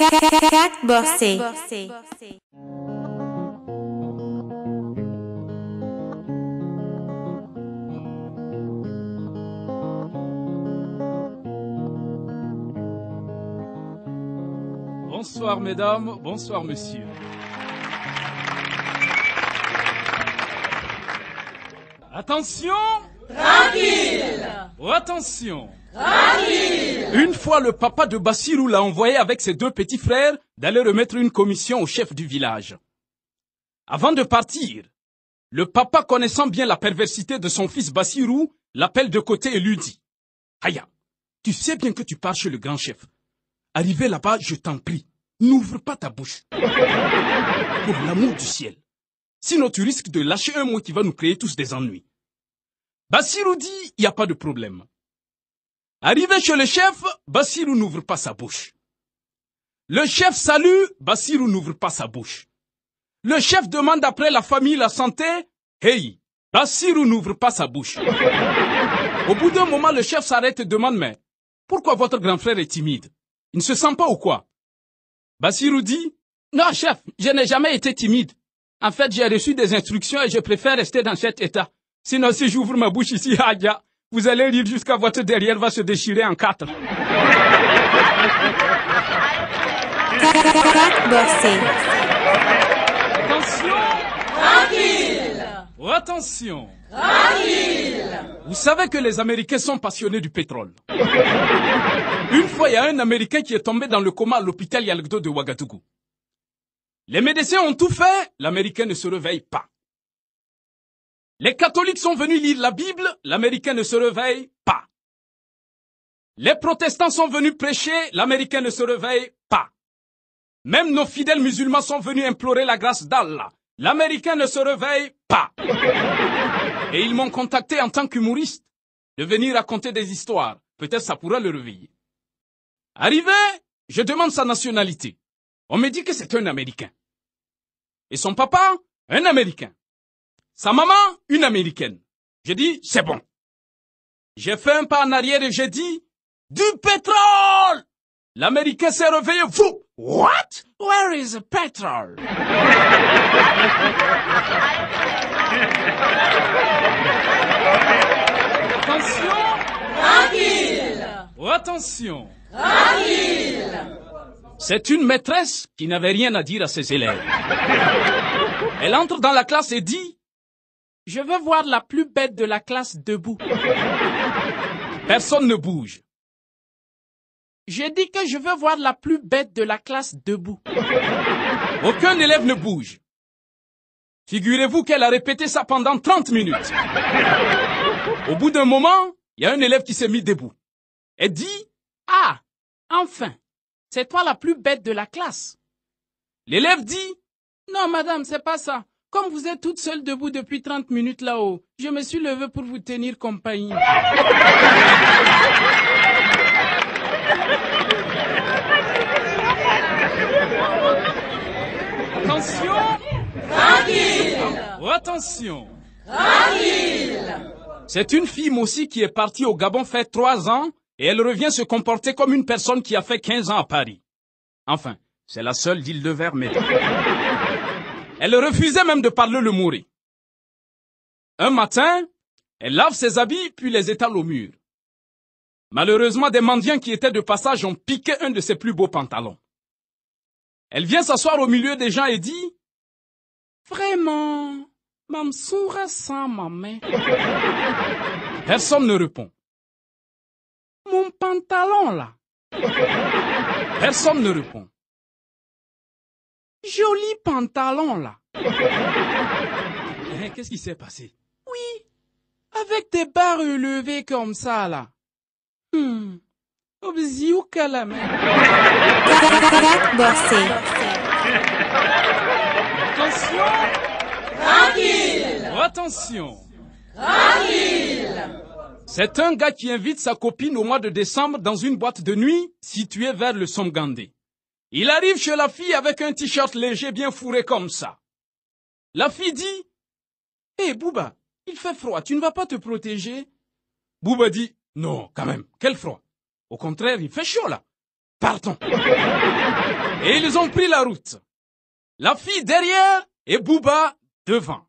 Cat. Bonsoir mesdames, bonsoir messieurs. Attention Tranquille Attention Une fois le papa de Bassirou l'a envoyé avec ses deux petits frères d'aller remettre une commission au chef du village. Avant de partir, le papa connaissant bien la perversité de son fils Bassirou l'appelle de côté et lui dit Aya, tu sais bien que tu pars chez le grand chef. Arrivé là-bas, je t'en prie, n'ouvre pas ta bouche. Pour l'amour du ciel. Sinon, tu risques de lâcher un mot qui va nous créer tous des ennuis. Bassirou dit, il n'y a pas de problème. Arrivé chez le chef, Bassirou n'ouvre pas sa bouche. Le chef salue, Bassirou n'ouvre pas sa bouche. Le chef demande après la famille, la santé, hey, Bassirou n'ouvre pas sa bouche. Au bout d'un moment, le chef s'arrête et demande, mais pourquoi votre grand frère est timide? Il ne se sent pas ou quoi? Bassirou dit, non chef, je n'ai jamais été timide. En fait, j'ai reçu des instructions et je préfère rester dans cet état. Sinon, si j'ouvre ma bouche ici, Hadja, vous allez rire jusqu'à votre derrière va se déchirer en quatre. Attention Tranquille Attention Tranquille Vous savez que les Américains sont passionnés du pétrole. Une fois, il y a un Américain qui est tombé dans le coma à l'hôpital Yalgdo de Ouagadougou. Les médecins ont tout fait, l'Américain ne se réveille pas. Les catholiques sont venus lire la Bible, l'Américain ne se réveille pas. Les protestants sont venus prêcher, l'Américain ne se réveille pas. Même nos fidèles musulmans sont venus implorer la grâce d'Allah. L'Américain ne se réveille pas. Et ils m'ont contacté en tant qu'humoriste de venir raconter des histoires. Peut-être ça pourra le réveiller. Arrivé, je demande sa nationalité. On me dit que c'est un Américain. Et son papa, un Américain. Sa maman, une Américaine. J'ai dit, c'est bon. J'ai fait un pas en arrière et j'ai dit, du pétrole! L'Américain s'est réveillé, fou! What? Where is the petrol? Attention! Tranquille! Oh, attention! Tranquille! C'est une maîtresse qui n'avait rien à dire à ses élèves. Elle entre dans la classe et dit Je veux voir la plus bête de la classe debout. Personne ne bouge. J'ai dit que je veux voir la plus bête de la classe debout. Aucun élève ne bouge. Figurez-vous qu'elle a répété ça pendant 30 minutes. Au bout d'un moment, il y a un élève qui s'est mis debout. Elle dit Ah, enfin, c'est toi la plus bête de la classe. L'élève dit Non, madame, c'est pas ça. Comme vous êtes toute seule debout depuis 30 minutes là-haut, je me suis levé pour vous tenir compagnie. Attention. Tranquille. Attention. Tranquille. C'est une fille aussi qui est partie au Gabon fait trois ans et elle revient se comporter comme une personne qui a fait 15 ans à Paris. Enfin, c'est la seule d'île de Verre Elle refusait même de parler le mouré. Un matin, elle lave ses habits puis les étale au mur. Malheureusement, des mendiants qui étaient de passage ont piqué un de ses plus beaux pantalons. Elle vient s'asseoir au milieu des gens et dit Vraiment, Mamsoura sans ma main. Personne ne répond mon pantalon là Personne ne répond. Joli pantalon là. Eh, qu'est-ce qui s'est passé? Oui, avec tes barres relevées comme ça là. Hmm. Attention Tranquille Attention Tranquille c'est un gars qui invite sa copine au mois de décembre dans une boîte de nuit située vers le Somgandé. Il arrive chez la fille avec un t-shirt léger bien fourré comme ça. La fille dit Hé Bouba, il fait froid, tu ne vas pas te protéger Bouba dit Non, quand même, quel froid. Au contraire, il fait chaud là. Partons. Et ils ont pris la route. La fille derrière et Bouba devant.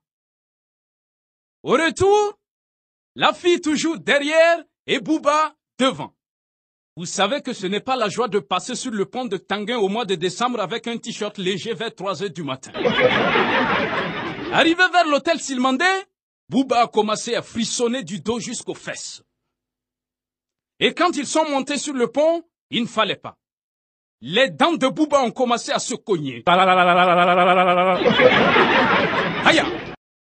Au retour, la fille toujours derrière et Bouba devant. Vous savez que ce n'est pas la joie de passer sur le pont de Tanguin au mois de décembre avec un t-shirt léger vers 3 heures du matin. Arrivé vers l'hôtel Silmandé, Bouba a commencé à frissonner du dos jusqu'aux fesses. Et quand ils sont montés sur le pont, il ne fallait pas. Les dents de Bouba ont commencé à se cogner. Aya,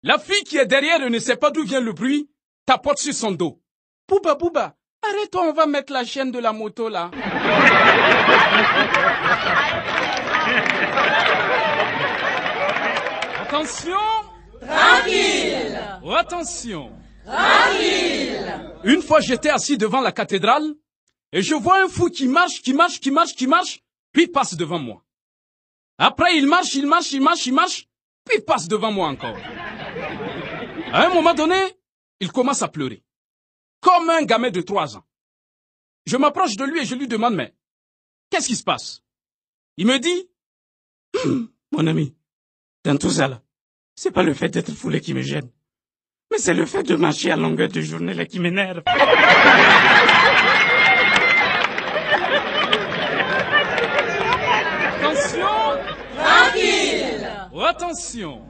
la fille qui est derrière et ne sait pas d'où vient le bruit, tapote sur son dos. Bouba, Bouba, arrête-toi, on va mettre la chaîne de la moto là. Attention Tranquille Oh, attention Tranquille Une fois j'étais assis devant la cathédrale, et je vois un fou qui marche, qui marche, qui marche, qui marche, puis passe devant moi. Après il marche, il marche, il marche, il marche, puis passe devant moi encore. À un moment donné, il commence à pleurer. Comme un gamin de trois ans. Je m'approche de lui et je lui demande, mais, qu'est-ce qui se passe? Il me dit, Hum, mon ami, dans tout ça là, c'est pas le fait d'être foulé qui me gêne. Mais c'est le fait de marcher à longueur de journée là qui m'énerve. Attention Tranquille Attention